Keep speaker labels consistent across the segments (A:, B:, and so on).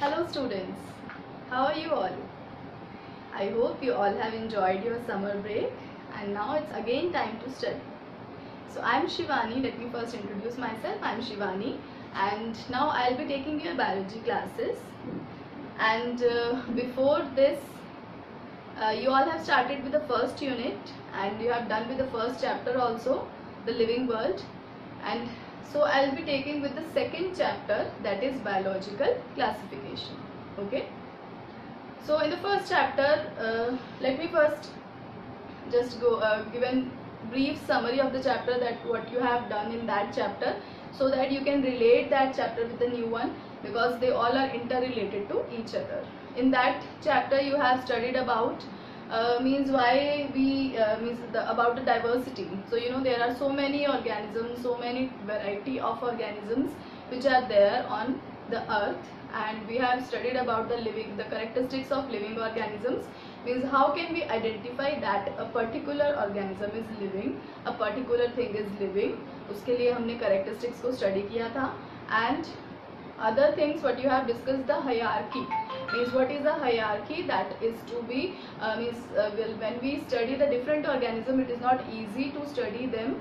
A: Hello students, how are you all? I hope you all have enjoyed your summer break and now it's again time to study. So I'm Shivani, let me first introduce myself. I'm Shivani and now I'll be taking your biology classes and uh, before this uh, you all have started with the first unit and you have done with the first chapter also, the living world and so I'll be taking with the second chapter that is biological classification. Okay. So in the first chapter, uh, let me first just go uh, give a brief summary of the chapter that what you have done in that chapter so that you can relate that chapter with the new one because they all are interrelated to each other. In that chapter you have studied about uh, means why we uh, means the, about the diversity so you know there are so many organisms so many variety of organisms which are there on the earth and we have studied about the living the characteristics of living organisms means how can we identify that a particular organism is living a particular thing is living उसके लिए हमने characteristics को study किया था and other things what you have discussed the hierarchy Means what is the hierarchy that is to be uh, means uh, well, when we study the different organism it is not easy to study them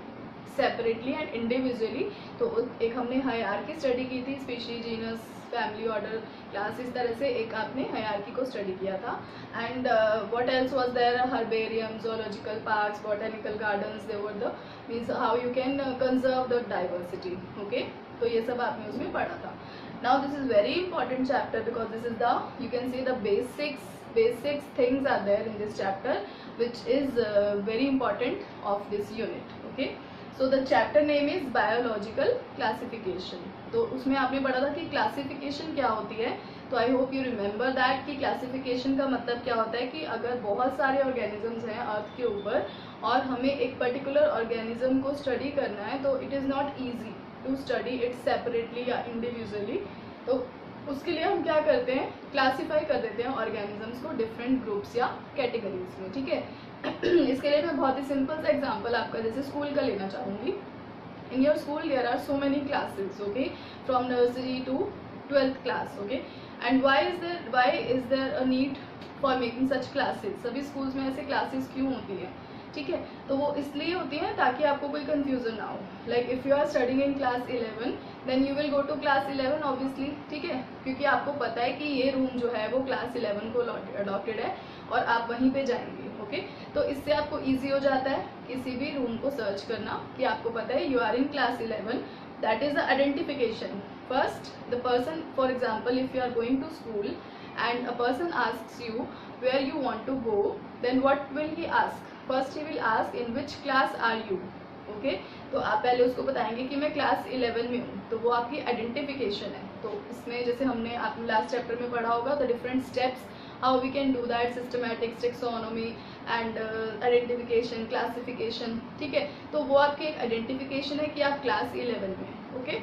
A: separately and individually तो एक हमने hierarchy study की थी species genus family order class इस तरह से एक आपने हयाकी को स्टडी किया था। And what else was there herbarium zoological park botanical gardens there are the means how you can conserve the diversity okay तो ये सब आपने उसमें पढ़ा था। Now this is very important chapter because this is the you can see the basics basics things are there in this chapter which is very important of this unit okay so the chapter name is biological classification तो उसमें आपने पढ़ा था कि classification क्या होती है? तो I hope you remember that कि क्लासिफिकेशन का मतलब क्या होता है कि अगर बहुत सारे ऑर्गेनिजम्स हैं अर्थ के ऊपर और हमें एक पर्टिकुलर ऑर्गेनिज्म को स्टडी करना है तो it is not easy to study it separately या इंडिविजुअली तो उसके लिए हम क्या करते हैं? क्लासीफाई कर देते हैं ऑर्गेनिजम्स को डिफरेंट ग्रुप्स या कैटेगरीज में, ठीक है? इसके लिए मैं बहुत ही सिंपल सा एग्जांपल आपका, जैसे स्कूल का लेना चाहूँगी। In your school there are so many classes okay from nursery to twelfth class okay and why is there why is there a need for making such classes सभी schools में ऐसे classes क्यों होती है? ठीक है? तो वो इसलिए होती है ताकि आपको कोई कंफ्यूजन ना हो। Like if you are studying in class eleven then you will go to class eleven obviously ठीक है? क्योंकि आपको पता है कि ये रूम जो है, वो क्लास इलेवन को अडॉप्टेड है और आप वहीं पे जाएँगे ओके okay? तो इससे आपको ईजी हो जाता है किसी भी रूम को सर्च करना कि आपको पता है you are in class eleven that is the identification first the person for example if you are going to school and a person ask you where you want to go then what will he ask first he will ask in which class are you okay तो आप पहले उसको बताएँगे कि मैं class eleven में हूँ। तो वो आपकी आइडेंटिफिकेशन है। तो इसमें जैसे हमने आपने लास्ट चैप्टर में पढ़ा होगा the different steps how we can do that systematic taxonomy and identification classification ठीक है? तो वो आपकी एक आइडेंटिफिकेशन है कि आप क्लास इलेवन में ओके okay?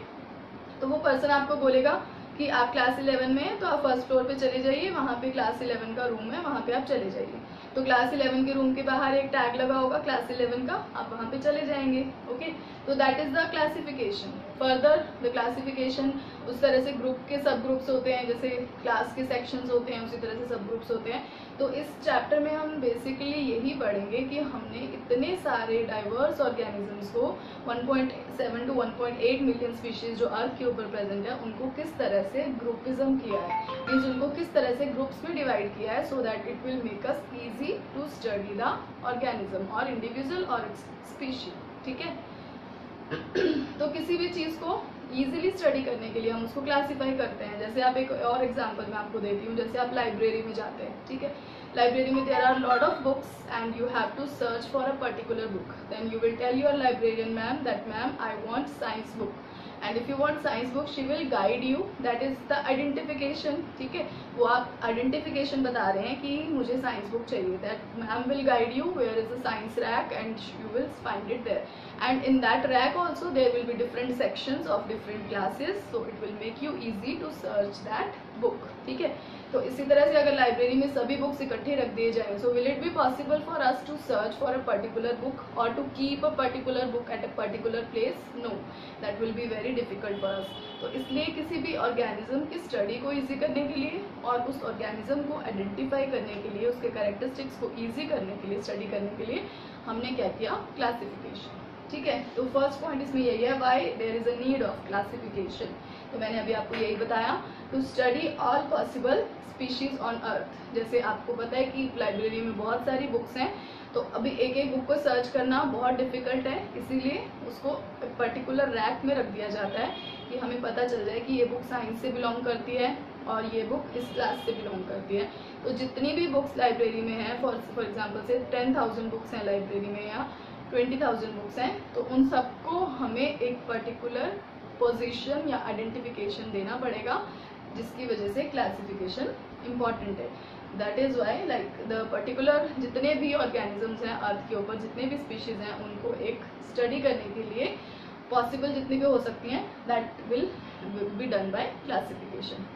A: तो वो पर्सन आपको बोलेगा कि आप क्लास इलेवन में हैं तो आप फ़र्स्ट फ्लोर पे चले जाइए, वहाँ पे क्लास इलेवन का रूम है, वहाँ पे आप चले जाइए। तो क्लास इलेवन के रूम के बाहर एक टैग लगा होगा क्लास इलेवन का, आप वहाँ पे चले जाएँगे ओके तो that is the classification further the classification उस तरह से ग्रुप के सब ग्रुप्स होते हैं, जैसे क्लास के सेक्शंस होते हैं, उसी तरह से सब ग्रुप्स होते हैं। तो इस चैप्टर में हम बेसिकली यही पढ़ेंगे कि हमने इतने सारे डाइवर्स ऑर्गेनिजम्स को 1.7 टू 1.8 मिलियन स्पीशीज जो अर्थ के ऊपर प्रेजेंट है, उनको किस तरह से ग्रुपिज्म किया है? मीन्स उनको किस तरह से ग्रुप्स में डिवाइड किया है so that it will make us easy to study the organism और इंडिविजुअल और स्पीशी ठीक है? तो किसी भी चीज़ को इजीली स्टडी करने के लिए हम उसको क्लासीफाई करते हैं। जैसे आप एक और एग्ज़ाम्पल मैं आपको देती हूँ, जैसे आप लाइब्रेरी में जाते हैं, ठीक है? लाइब्रेरी में there are lot of books and you have to search for a particular book then you will tell your librarian ma'am that ma'am I want science book and if you want science book she will guide you that is the identification ठीक है? वो आप identification बता रहे हैं कि मुझे science book चाहिए। That ma'am will guide you where is a science rack and you will find it there and in that rack also there will be different sections of different classes so it will make you easy to search that book ठीक है? तो इसी तरह से अगर library में सभी books इकट्ठे रख दिए जाए so will it be possible for us to search for a particular book और to keep a particular book at a particular place no that will be very difficult for us तो इसलिए किसी भी organism की study को easy करने के लिए और उस ऑर्गेनिज्म को आइडेंटिफाई करने के लिए, उसके करेक्टरिस्टिक्स को ईजी करने के लिए स्टडी करने के लिए हमने क्या किया? क्लासिफिकेशन ठीक है? तो फ़र्स्ट पॉइंट इसमें यही है why there is a need of classification तो मैंने अभी आपको यही बताया to study all possible species on earth जैसे आपको पता है कि लाइब्रेरी में बहुत सारी बुक्स हैं तो अभी एक एक बुक को सर्च करना बहुत डिफ़िकल्ट है, इसीलिए उसको पर्टिकुलर रैक में रख दिया जाता है कि हमें पता चल जाए कि ये बुक साइंस से बिलोंग करती है और ये बुक इस क्लास से बिलोंग करती है। तो जितनी भी बुक्स लाइब्रेरी में है for for example say ten thousand books हैं लाइब्रेरी में या ट्वेंटी थाउज़ेंड बुक्स हैं तो उन सबको हमें एक पर्टिकुलर पोजिशन या आइडेंटिफिकेशन देना पड़ेगा, जिसकी वजह से क्लासिफिकेशन इंपॉर्टेंट है। That is why like the particular जितने भी ऑर्गेनिजम्स हैं अर्थ के ऊपर, जितने भी स्पीशीज हैं, उनको एक स्टडी करने के लिए पॉसिबल जितनी भी हो सकती हैं that will be done by classification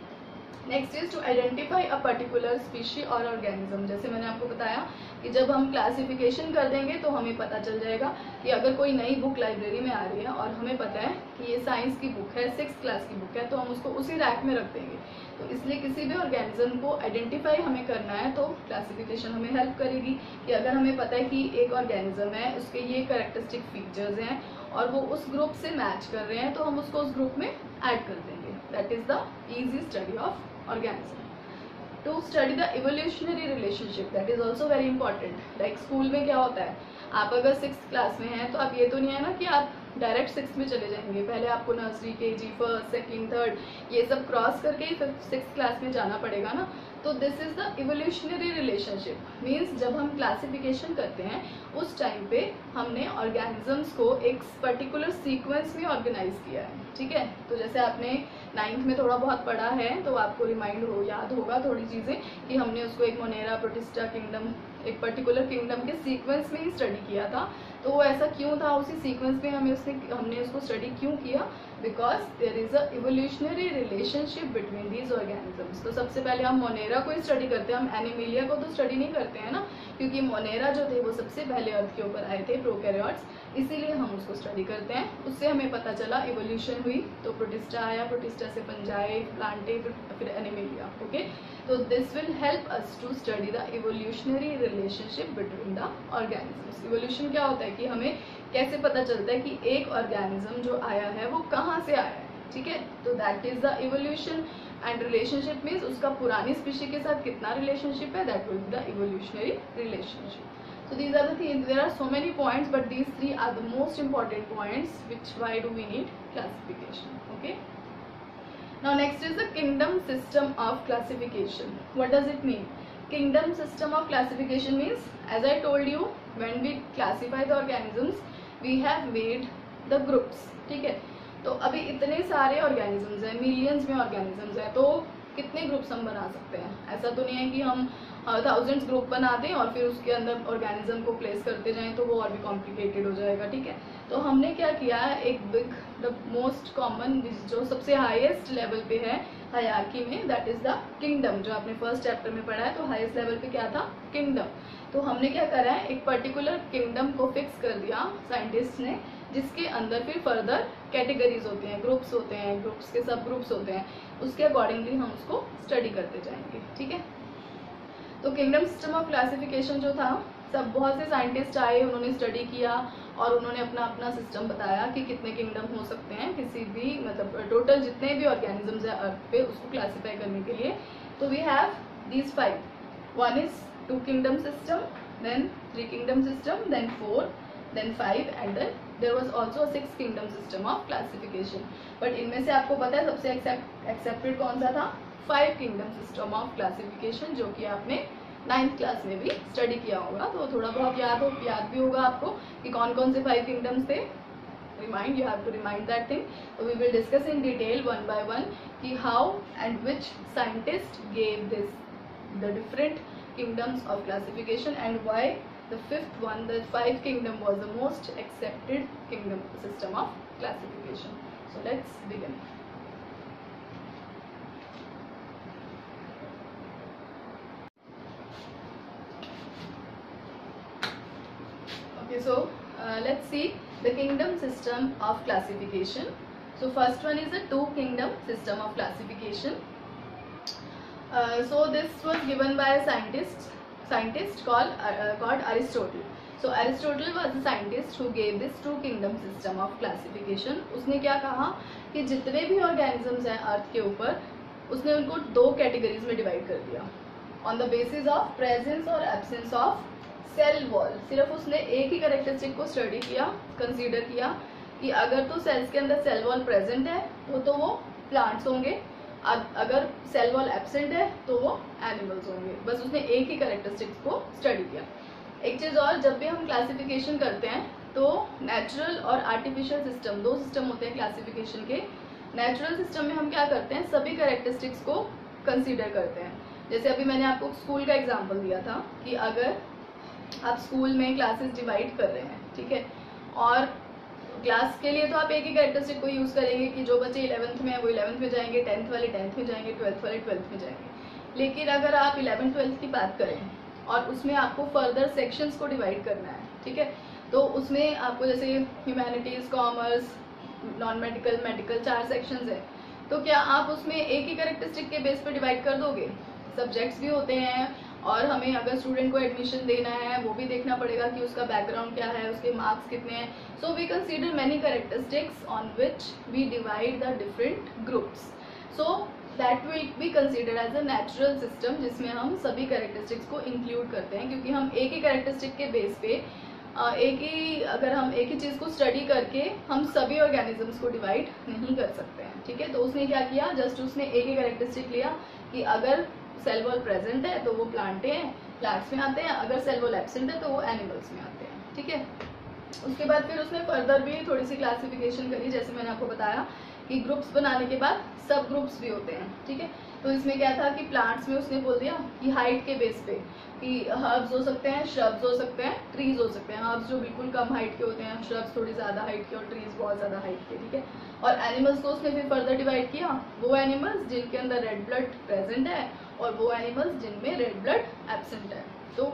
A: next is to identify a particular species और ऑर्गेनिज्म जैसे मैंने आपको बताया कि जब हम क्लासिफिकेशन कर देंगे तो हमें पता चल जाएगा कि अगर कोई नई बुक लाइब्रेरी में आ रही है और हमें पता है कि ये साइंस की बुक है सिक्स क्लास की बुक है तो हम उसको उसी रैक में रख देंगे। तो इसलिए किसी भी ऑर्गेनिज्म को आइडेंटिफाई हमें करना है तो क्लासिफिकेशन हमें हेल्प करेगी कि अगर हमें पता है कि एक ऑर्गेनिज्म है, उसके ये करेक्टरिस्टिक फीचर्स हैं और वो उस ग्रुप से मैच कर रहे हैं तो हम उसको उस ग्रुप में ऐड कर देंगे। That is the easy study of organism. To study the evolutionary relationship, that is also very important. Like school में क्या होता है आप अगर सिक्स क्लास में हैं तो आप ये तो नहीं है ना कि आप डायरेक्ट सिक्स में चले जाएँगे पहले आपको नर्सरी के जी फ़र्स्ट सेकेंड थर्ड ये सब क्रॉस करके ही फिर सिक्स क्लास में जाना पड़ेगा ना तो this is the evolutionary relationship means जब हम क्लासिफिकेशन करते हैं, उस टाइम पे हमने ऑर्गेनिजम्स को एक पर्टिकुलर सीक्वेंस में ऑर्गेनाइज किया है, ठीक है? तो जैसे आपने नाइन्थ में थोड़ा बहुत पढ़ा है तो आपको रिमाइंड हो, याद होगा थोड़ी चीज़ें कि हमने उसको एक मोनेरा प्रोटिस्टा किंगडम एक पर्टिकुलर किंगडम के सीक्वेंस में ही स्टडी किया था। तो वो ऐसा क्यों था? उसी सीक्वेंस में हमें उसने, हमने उसको स्टडी क्यों किया? Because there is a evolutionary relationship between these organisms तो सबसे पहले हम मोनेरा को ही स्टडी करते हैं। हम एनिमिलिया को तो स्टडी नहीं करते, हैं ना? क्योंकि मोनेरा जो थे, वो सबसे पहले अर्थ के ऊपर आए थे प्रोकैरियोट्स इसीलिए हम उसको स्टडी करते हैं। उससे हमें पता चला इवोल्यूशन हुई तो प्रोटिस्टा आया प्रोटिस्टा से पंजाए प्लांटे फिर एनिमिलिया ओके तो this will help us to study the evolutionary relationship between the organisms evolution क्या होता है कि हमें कैसे पता चलता है कि एक ऑर्गेनिज्म जो आया है, वो कहाँ से आया है, ठीक है? तो that is the evolution and relationship means उसका पुरानी स्पीशी के साथ कितना रिलेशनशिप है? That will be the evolutionary relationship so these are the things there are so many points but these three are the most important points which why do we need classification okay now next is the kingdom system of classification what does it mean kingdom system of classification means as i told you when we classify the organisms we have made the groups ठीक है तो अभी इतने सारे organisms हैं millions में organisms हैं तो कितने ग्रुप्स हम बना सकते हैं? ऐसा तो नहीं है कि हम थाउजेंड्स ग्रुप बना दें और फिर उसके अंदर ऑर्गेनिज्म को प्लेस करते जाएँ तो वो और भी कॉम्प्लिकेटेड हो जाएगा, ठीक है? तो हमने क्या किया, एक बिग द मोस्ट कॉमन जो सबसे हाईएस्ट लेवल पे है हयारकी में दैट इज़ द किंगडम जो आपने फ़र्स्ट चैप्टर में पढ़ा है तो हाईएस्ट लेवल पे क्या था? किंगडम तो हमने क्या करा है, एक पर्टिकुलर किंगडम को फिक्स कर दिया साइंटिस्ट ने, जिसके अंदर फिर फर्दर कैटेगरीज होते हैं ग्रुप्स होते हैं ग्रुप्स के सब ग्रुप्स होते हैं, उसके अकॉर्डिंगली हम उसको स्टडी करते जाएँगे, ठीक है? तो किंगडम सिस्टम ऑफ़ क्लासिफिकेशन जो था, सब बहुत से साइंटिस्ट आए, उन्होंने स्टडी किया और उन्होंने अपना अपना सिस्टम बताया कि कितने किंगडम हो सकते हैं, किसी भी मतलब टोटल जितने भी ऑर्गेनिजम्स है अर्थ पे उसको क्लासीफाई करने के लिए। तो we have these five one is two kingdom system then three kingdom system then four. Then five and then there was also a six kingdom system of classification but इनमें से आपको पता है सबसे accepted कौन सा था five kingdom system of classification जो कि आपने नाइन्थ क्लास में भी स्टडी किया होगा तो थोड़ा बहुत याद हो याद भी होगा आपको कि कौन कौन से फाइव किंगडम्स थे you have to remind that thing so we will discuss in detail one by one ki how and which scientist gave this the different kingdoms of classification and why the fifth one, the five kingdom was the most accepted kingdom system of classification. So let's begin. Okay, so uh, let's see the kingdom system of classification. So first one is a two kingdom system of classification. Uh, so this was given by a scientist scientist called uh, called Aristotle. So Aristotle was a scientist who gave this two kingdom system of classification. उसने क्या कहा कि जितने भी organisms हैं अर्थ के ऊपर उसने उनको दो कैटेगरीज में डिवाइड कर दिया on the basis of presence और एब्सेंस ऑफ़ सेल वॉल सिर्फ़ उसने एक ही करेक्टरिस्टिक को स्टडी किया कंसीडर किया कि अगर तो सेल्स के अंदर सेल वॉल प्रेजेंट है तो तो वो प्लांट्स होंगे अगर सेल वॉल एबसेंट है तो वो एनिमल्स होंगे। बस उसने एक ही करेक्टरिस्टिक्स को स्टडी किया। एक चीज़ और, जब भी हम क्लासिफिकेशन करते हैं तो नेचुरल और आर्टिफिशियल सिस्टम दो सिस्टम होते हैं क्लासिफिकेशन के। नेचुरल सिस्टम में हम क्या करते हैं, सभी करेक्टरिस्टिक्स को कंसीडर करते हैं। जैसे अभी मैंने आपको स्कूल का एग्ज़ाम्पल दिया था कि अगर आप स्कूल में क्लासेस डिवाइड कर रहे हैं, ठीक है? और क्लास के लिए तो आप एक ही कैरेक्टरिस्टिक को यूज़ करेंगे कि जो बच्चे इलेवंथ में है, वो इलेवंथ में जाएँगे टेंथ वाले टेंथ में जाएँगे ट्वेल्थ वाले ट्वेल्थ में जाएँगे। लेकिन अगर आप इलेवंथ ट्वेल्थ की बात करें और उसमें आपको फर्दर सेक्शंस को डिवाइड करना है, ठीक है? तो उसमें आपको जैसे humanities commerce non medical medical चार सेक्शंस है। तो क्या आप उसमें एक ही करेक्टरिस्टिक के बेस पर डिवाइड कर दोगे? सब्जेक्ट्स भी होते हैं और हमें अगर स्टूडेंट को एडमिशन देना है, वो भी देखना पड़ेगा कि उसका बैकग्राउंड क्या है, उसके मार्क्स कितने हैं। So we consider many characteristics on which we divide the different groups so that will be consider as a natural system जिसमें हम सभी करेक्टरिस्टिक्स को इंक्लूड करते हैं, क्योंकि हम एक ही करेक्टरिस्टिक के बेस पे एक ही, अगर हम एक ही चीज़ को स्टडी करके हम सभी ऑर्गेनिजम्स को डिवाइड नहीं कर सकते हैं, ठीक है? तो उसने क्या किया? जस्ट उसने एक ही करेक्टरिस्टिक लिया कि अगर सेल वॉल प्रेजेंट है तो वो प्लांटे हैं प्लांट्स में आते हैं, अगर सेल वॉल एबसेंट है तो वो एनिमल्स में आते हैं, ठीक है? उसके बाद फिर उसने फर्दर भी थोड़ी सी क्लासिफिकेशन करी, जैसे मैंने आपको बताया, कि ग्रुप्स बनाने के बाद सब ग्रुप्स भी होते हैं, ठीक है? तो इसमें क्या था कि प्लांट्स में उसने बोल दिया कि हाइट के बेस पे, कि हर्ब्स हो सकते हैं श्रब्स हो सकते हैं ट्रीज हो सकते हैं। हर्ब्स जो बिल्कुल कम हाइट के होते हैं श्रब्स थोड़ी ज़्यादा हाइट के और ट्रीज बहुत ज़्यादा हाइट के, ठीक है? और एनिमल्स को उसने फिर फर्दर डिवाइड किया। वो एनिमल्स जिनके अंदर रेड ब्लड प्रेजेंट है और वो एनिमल्स जिनमें रेड ब्लड एबसेंट है। तो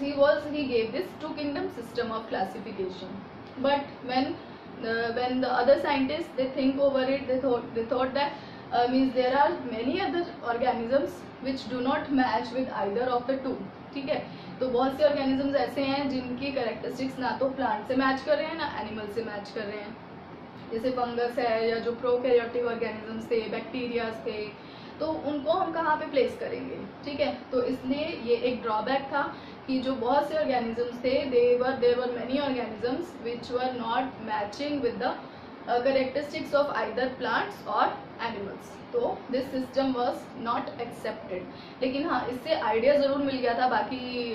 A: he was he gave this two kingdom system of classification but when when the other scientist they think over it they thought that means there are many other organisms which do not match with either of the two ठीक है? तो बहुत से organisms ऐसे हैं जिनकी characteristics ना तो प्लांट से मैच कर रहे हैं, ना एनिमल से मैच कर रहे हैं। जैसे फंगस है या जो प्रोकैरियोटिक ऑर्गेनिजम्स थे बैक्टीरियाज थे तो उनको हम कहाँ पे प्लेस करेंगे? ठीक है? तो इसलिए ये एक ड्रॉबैक था कि जो बहुत से ऑर्गेनिजम्स थे they were there were many organisms which were not matching with the characteristics of either plants और एनिमल्स तो this system was not accepted लेकिन हाँ इससे आइडिया ज़रूर मिल गया था, बाकी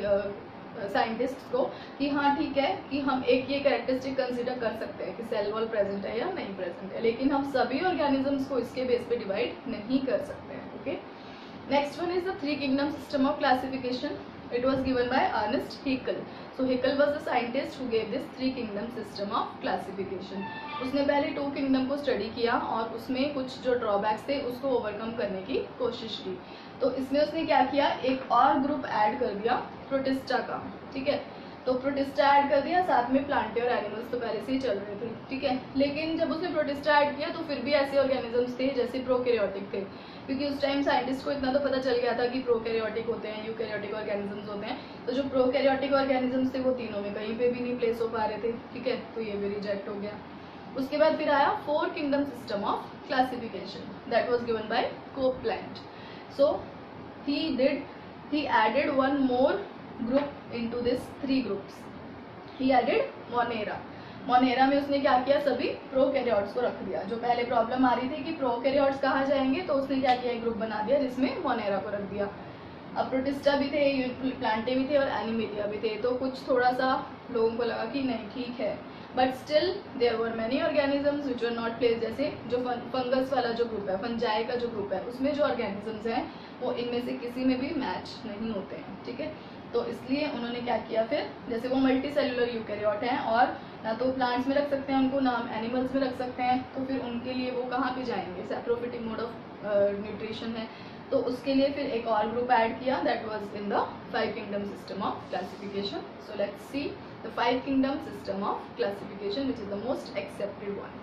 A: साइंटिस्ट को कि हाँ ठीक है कि हम एक ये करेक्टरिस्टिक कंसिडर कर सकते हैं कि सेल वॉल प्रेजेंट है या नहीं प्रेजेंट है, लेकिन हम सभी ऑर्गेनिजम्स को इसके बेस पे डिवाइड नहीं कर सकते हैं okay next one is the three kingdom system of classification It was given by Ernest Haeckel. So, Haeckel was the scientist who gave this three kingdom system of classification. उसने पहले two kingdom को study किया और उसमें कुछ जो drawbacks थे उसको ओवरकम करने की कोशिश की। तो इसमें उसने क्या किया? एक और ग्रुप ऐड कर दिया। प्रोटिस्टा का, ठीक है? तो प्रोटिस्टा ऐड कर दिया, साथ में प्लांटे और एनिमल्स तो पहले से ही चल रहे थे, ठीक है? लेकिन जब उसने प्रोटिस्टा ऐड किया तो फिर भी ऐसे ऑर्गेनिजम्स थे जैसे प्रोकैरियोटिक थे। क्योंकि उस टाइम साइंटिस्ट को इतना तो पता चल गया था कि प्रोकैरियोटिक होते हैं यूकैरियोटिक ऑर्गेनिजम्स होते हैं। तो जो प्रोकैरियोटिक ऑर्गेनिजम्स थे, वो तीनों में कहीं पे भी नहीं प्लेस हो पा रहे थे, ठीक है? तो ये भी रिजेक्ट हो गया। उसके बाद फिर आया four kingdom system of classification that was given by Copeland so he did he added one more group into this three groups he added Monera Monera में उसने क्या किया? सभी प्रोकैरियोट्स को रख दिया। जो पहले प्रॉब्लम आ रही थी कि प्रोकैरियोट्स कहाँ जाएँगे तो उसने क्या किया? एक ग्रुप बना दिया जिसमें मोनेरा को रख दिया। अब प्रोटिस्टा भी थे प्लांटे भी थे और एनिमेलिया भी थे। तो कुछ थोड़ा सा लोगों को लगा कि नहीं, ठीक है। But still there were many organisms which are not place जैसे जो फंगस वाला जो ग्रुप है फंजाई का जो ग्रुप है, उसमें जो ऑर्गेनिजम्स हैं, वो इनमें से किसी में भी मैच नहीं होते हैं, ठीक है? तो इसलिए उन्होंने क्या किया फिर? जैसे वो मल्टी सेलुलर यूकैरियोट हैं और ना तो प्लांट्स में रख सकते हैं उनको, ना एनिमल्स में रख सकते हैं तो फिर उनके लिए वो कहाँ पे जाएँगे? सेप्रोफिटिक मोड ऑफ़ न्यूट्रिशन है। तो उसके लिए फिर एक और ग्रुप ऐड किया that was in the five kingdom system of classification so let's see the five kingdom system of classification which is the most accepted one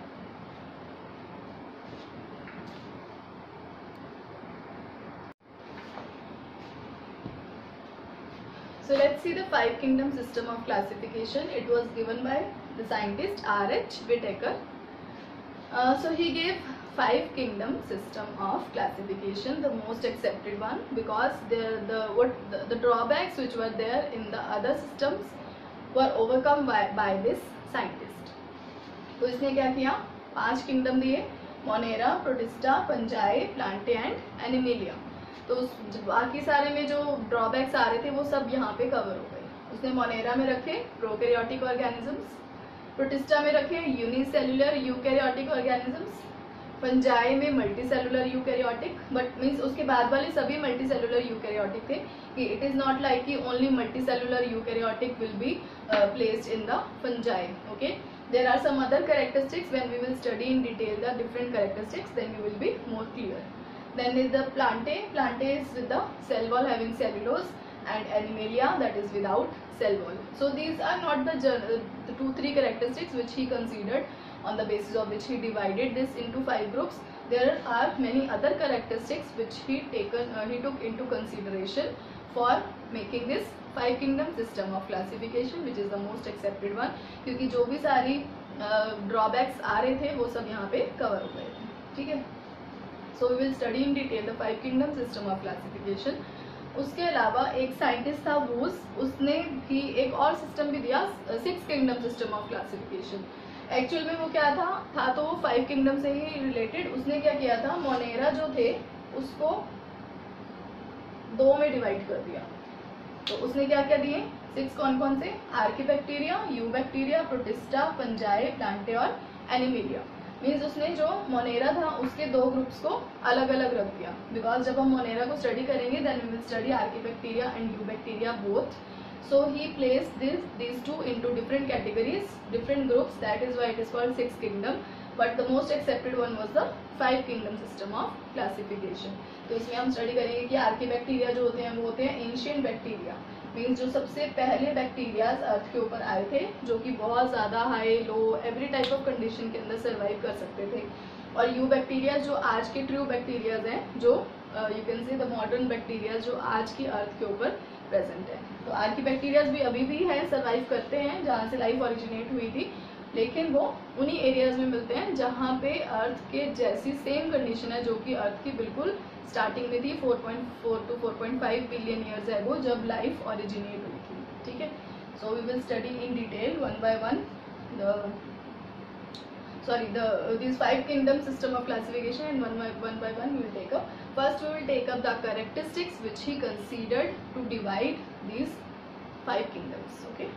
A: So let's see the five kingdom system of classification. It was given by the scientist R. H. Whitaker. Uh, so he gave five kingdom system of classification, the most accepted one because the the what the, the drawbacks which were there in the other systems were overcome by, by this scientist. तो इसने क्या किया पाँच kingdom दिए Monera Protista Fungi Plantae and Animalia तो बाकी सारे में जो ड्रॉबैक्स आ रहे थे, वो सब यहाँ पे कवर हो गए। उसने मोनेरा में रखे प्रोकैरियोटिक ऑर्गेनिजम्स प्रोटिस्टा में रखे यूनिसेल्युलर यूकैरियोटिक ऑर्गेनिजम्स पंजाए में multicellular eukaryotic but means उसके बाद वाले सभी मल्टी सेलुलर यूकैरियोटिक थे, कि इट इज़ नॉट लाइक कि only multicellular eukaryotic will be placed in the Fungi okay there are some other characteristics, when we will study in detail the different characteristics, then you will be more clear. Then is the plantae plantae is with the cell wall having cellulose and animalia that is without cell wall so these are not the, the two three characteristics which he considered on the basis of which he divided this into five groups there are many other characteristics which he taken uh, he took into consideration for making this five kingdom system of classification which is the most accepted one क्योंकि जो भी सारी drawbacks आ रहे थे वो सब यहाँ पे कवर हो गए थे ठीक है so we will study in detail the five kingdom system of classification उसके अलावा एक साइंटिस्ट था वूस उसने भी एक और सिस्टम भी दिया six kingdom system of classification actual में वो क्या था? था तो वो फाइव किंगडम से ही रिलेटेड उसने क्या किया था? मोनेरा जो थे, उसको दो में डिवाइड कर दिया. तो उसने क्या क्या दिए? सिक्स कौन कौन से? Archaebacteria eubacteria Protista fungi Plantae और एनिमिलिया मीन्स उसने जो मोनेरा था, उसके दो ग्रुप्स को अलग अलग रख दिया। बिकॉज़ जब हम मोनेरा को स्टडी करेंगे then we will study archaebacteria and eubacteria both so he place this this two in two different categories different groups that is why it is called six kingdom but the most accepted one was the five kingdom system of classification तो इसमें हम study करेंगे कि archaebacteria जो होते हैं, वो होते हैं एंशियंट बैक्टीरिया मीन्स जो सबसे पहले बैक्टीरिया अर्थ के ऊपर आए थे, जो कि बहुत ज़्यादा high low every type of condition के अंदर सर्वाइव कर सकते थे। और यू बैक्टीरिया जो आज के ट्रू बैक्टीरियाज हैं, जो you can say the modern bacteria जो आज की अर्थ के ऊपर प्रेजेंट है। तो आर्की बैक्टीरियाज भी अभी भी हैं सर्वाइव करते हैं, जहाँ से लाइफ ऑरिजिनेट हुई थी। लेकिन वो उन्हीं एरियाज़ में मिलते हैं, जहाँ पे अर्थ के जैसी सेम कंडीशन है, जो कि अर्थ की बिल्कुल स्टार्टिंग में थी 4.4 टू 4.5 बिलियन ईयर्स है वो जब लाइफ ओरिजिनेट हुई थी, ठीक है? So we will study in detail one by one the sorry the this five kingdom system of classification and one by one we will take up first we will take up the characteristics which he considered to divide this five kingdoms okay